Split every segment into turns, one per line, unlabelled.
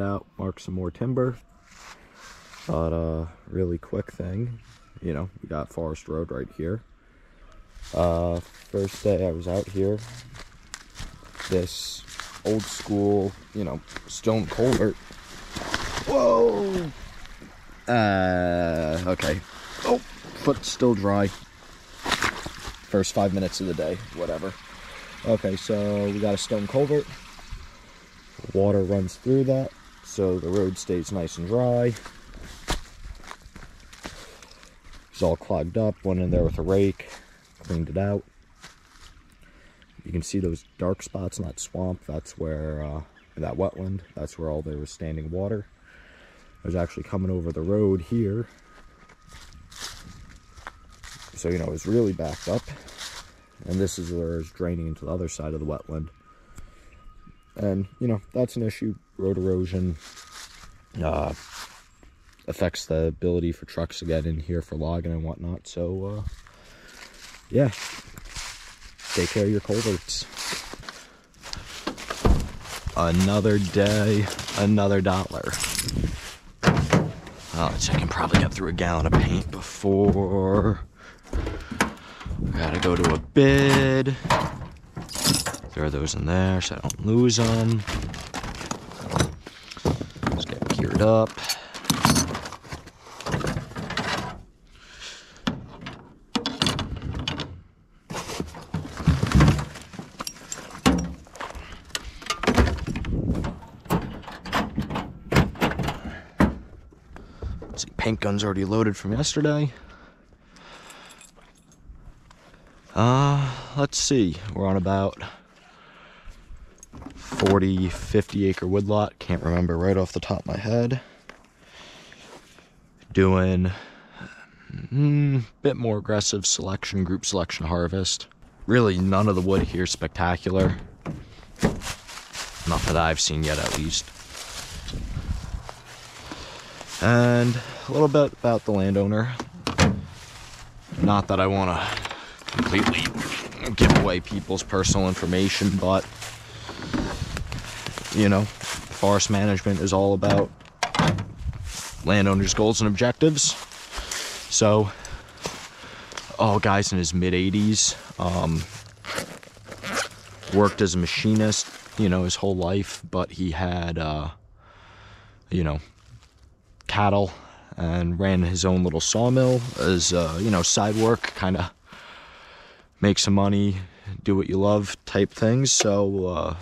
out, mark some more timber. But uh, really quick thing, you know, we got Forest Road right here. Uh, first day I was out here, this old school, you know, stone culvert. Whoa! Uh, okay. Oh, foot still dry. First five minutes of the day, whatever. Okay, so we got a stone culvert. Water runs through that, so the road stays nice and dry. It's all clogged up. Went in there with a rake, cleaned it out. You can see those dark spots in that swamp. That's where, uh, that wetland, that's where all there was standing water. I was actually coming over the road here. So, you know, it was really backed up. And this is where it's draining into the other side of the wetland. And, you know, that's an issue. Road erosion uh, affects the ability for trucks to get in here for logging and whatnot. So, uh, yeah, take care of your culverts. Another day, another dollar. Oh, I can probably get through a gallon of paint before. I gotta go to a bid. Throw those in there so I don't lose them. Let's get geared up. see, paint gun's already loaded from yesterday. Uh, let's see. We're on about 40, 50 acre woodlot. Can't remember right off the top of my head. Doing a mm, bit more aggressive selection, group selection harvest. Really, none of the wood here spectacular. Not that I've seen yet, at least. And a little bit about the landowner. Not that I want to completely give away people's personal information, but you know, forest management is all about landowners' goals and objectives. So, all guys in his mid 80s, um, worked as a machinist, you know, his whole life, but he had, uh, you know, cattle and ran his own little sawmill as, uh, you know, side work, kind of make some money, do what you love type things. So uh,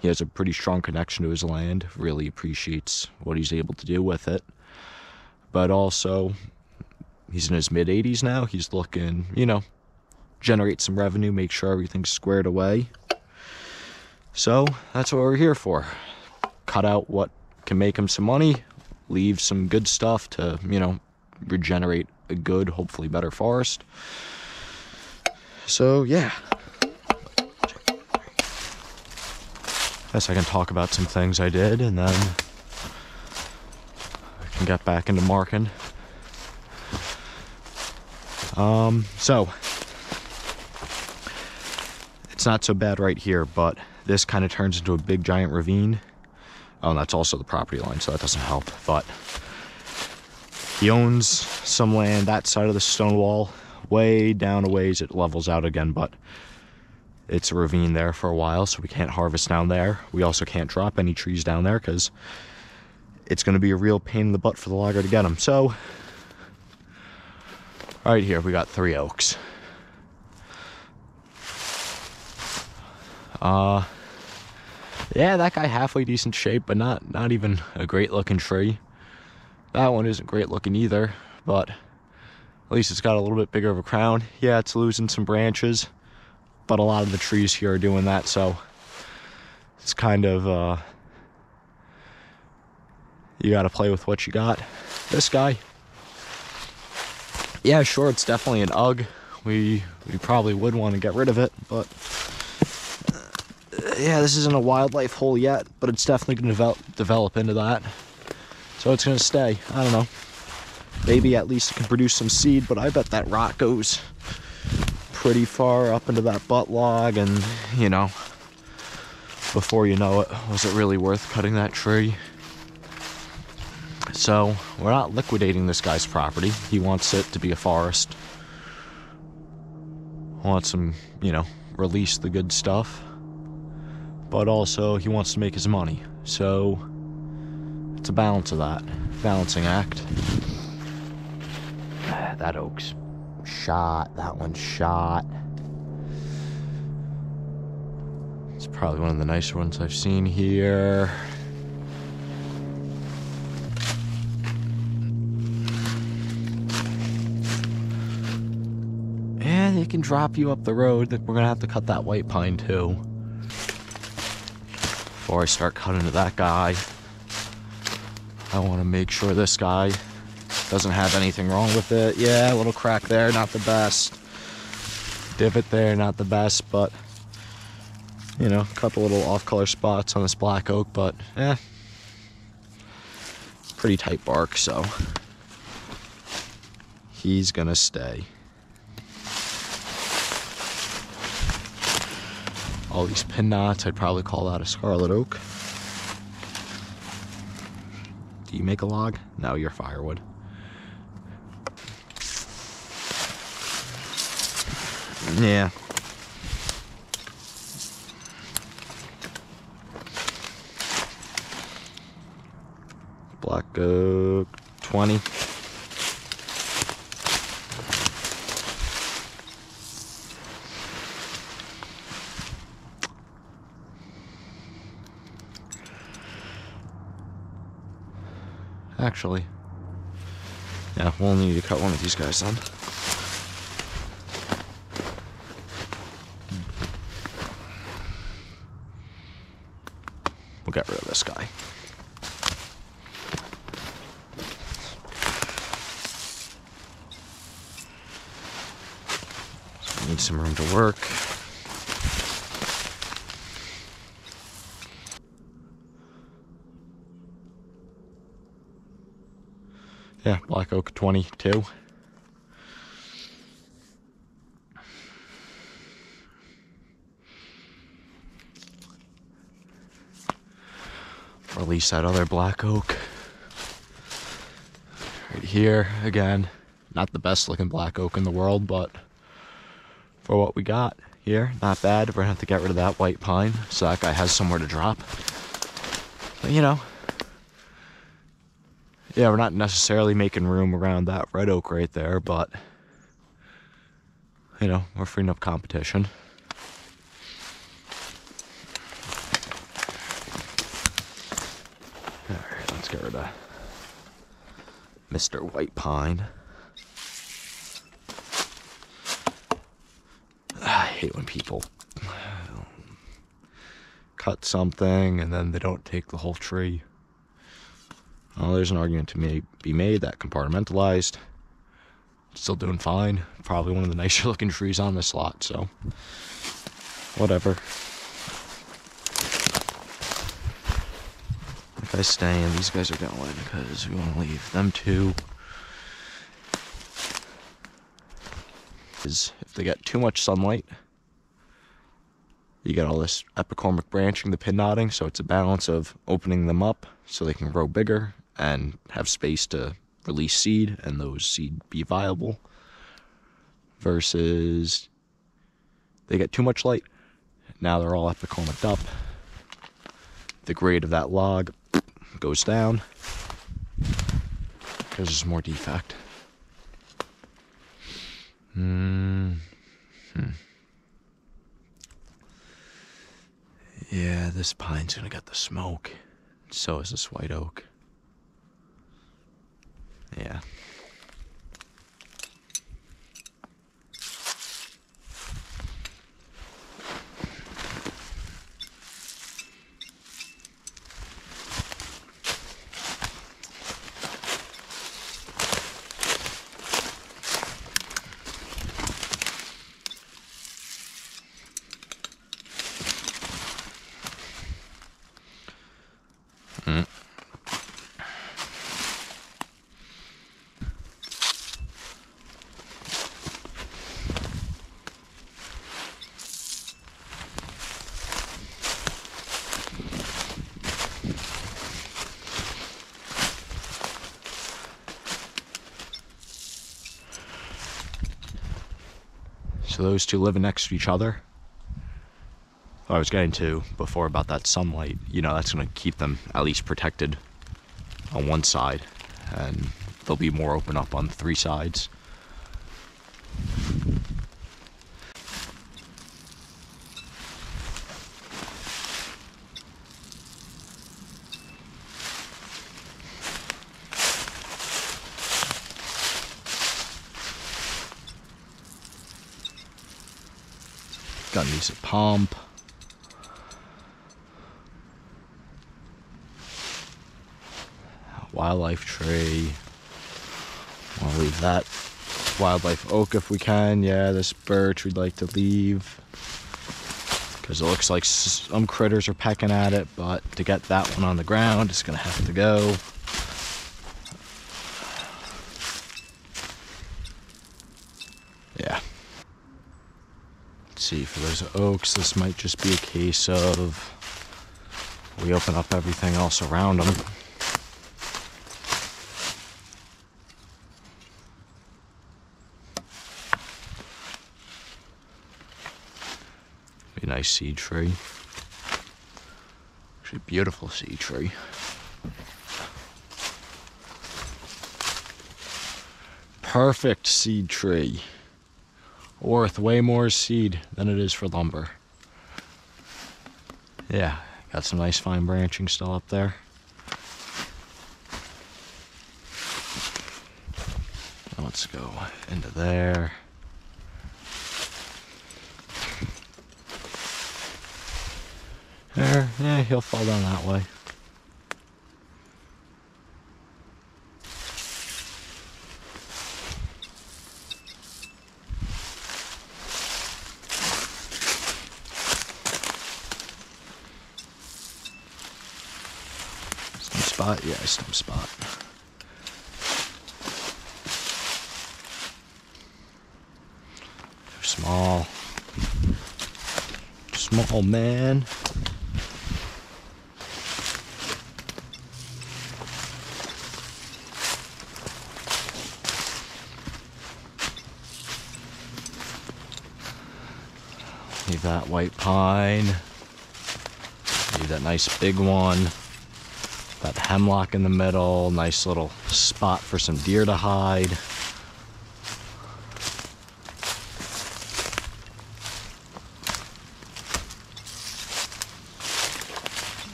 he has a pretty strong connection to his land, really appreciates what he's able to do with it. But also, he's in his mid 80s now. He's looking, you know, generate some revenue, make sure everything's squared away. So that's what we're here for. Cut out what can make him some money, leave some good stuff to, you know, regenerate a good, hopefully better forest. So, yeah. Guess I can talk about some things I did and then I can get back into marking. Um, so, it's not so bad right here, but this kind of turns into a big giant ravine. Oh, and that's also the property line, so that doesn't help. But he owns some land that side of the stone wall way down a ways it levels out again but it's a ravine there for a while so we can't harvest down there. We also can't drop any trees down there because it's going to be a real pain in the butt for the logger to get them so right here we got three oaks. Uh yeah that guy halfway decent shape but not not even a great looking tree. That one isn't great looking either but at least it's got a little bit bigger of a crown. Yeah, it's losing some branches, but a lot of the trees here are doing that, so it's kind of, uh, you gotta play with what you got. This guy, yeah, sure, it's definitely an UGG. We, we probably would want to get rid of it, but uh, yeah, this isn't a wildlife hole yet, but it's definitely gonna develop, develop into that. So it's gonna stay. I don't know. Maybe at least it can produce some seed, but I bet that rock goes pretty far up into that butt log and, you know, before you know it, was it really worth cutting that tree? So, we're not liquidating this guy's property. He wants it to be a forest. Wants him, you know, release the good stuff. But also, he wants to make his money. So, it's a balance of that. Balancing act. That oak's shot. That one's shot. It's probably one of the nicer ones I've seen here. And it can drop you up the road. We're gonna have to cut that white pine too. Before I start cutting to that guy, I want to make sure this guy doesn't have anything wrong with it. Yeah, a little crack there, not the best. Divot there, not the best, but you know, a couple little off-color spots on this black oak, but eh, pretty tight bark, so he's gonna stay. All these pin knots, I'd probably call that a scarlet oak. Do you make a log? No, you're firewood. Yeah. Black oak uh, 20. Actually, yeah, we'll need to cut one of these guys then. We'll get rid of this guy. So we need some room to work. Yeah, Black Oak 22. Release that other Black Oak. Right here, again, not the best looking Black Oak in the world, but for what we got here, not bad. We're gonna have to get rid of that white pine so that guy has somewhere to drop. But you know, yeah, we're not necessarily making room around that red oak right there, but you know, we're freeing up competition. Alright, let's get rid of Mr. White Pine. I hate when people cut something and then they don't take the whole tree. Well, there's an argument to be made that compartmentalized, still doing fine. Probably one of the nicer looking trees on this lot, so whatever. If I stay and these guys are going because we want to leave them too. Is if they get too much sunlight, you get all this epicormic branching, the pin knotting, so it's a balance of opening them up so they can grow bigger and have space to release seed and those seed be viable versus they get too much light. Now they're all epicormic up. The grade of that log goes down. because There's more defect. Mm hmm. Yeah, this pine's gonna get the smoke. So is this white oak. Yeah. Those two living next to each other. I was getting to before about that sunlight, you know, that's going to keep them at least protected on one side, and they'll be more open up on three sides. Got me some pump. Wildlife tree. I'll leave that wildlife oak if we can. Yeah, this birch we'd like to leave. Because it looks like some critters are pecking at it, but to get that one on the ground, it's going to have to go. Yeah. Let's see, for those oaks, this might just be a case of we open up everything else around them. Be a nice seed tree. Actually, beautiful seed tree. Perfect seed tree. Worth way more seed than it is for lumber. Yeah, got some nice fine branching still up there. Let's go into there. There, yeah, he'll fall down that way. Stump spot? Yeah, stump spot. They're small. Small man. Leave that white pine. Leave that nice big one. That hemlock in the middle. Nice little spot for some deer to hide.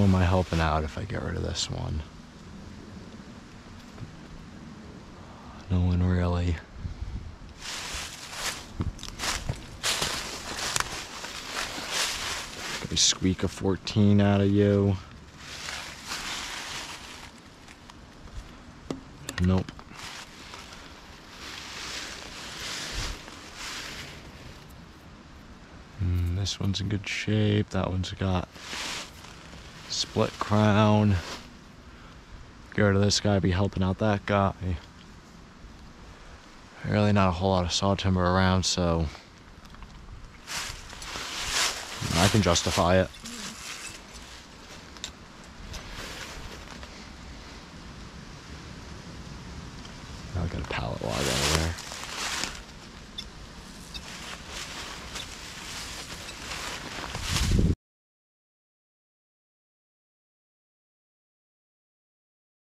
Who am I helping out if I get rid of this one? No one really. Gonna squeak a 14 out of you. Nope. Mm, this one's in good shape. That one's got split crown. Get rid of this guy, be helping out that guy. Really not a whole lot of saw timber around, so I can justify it.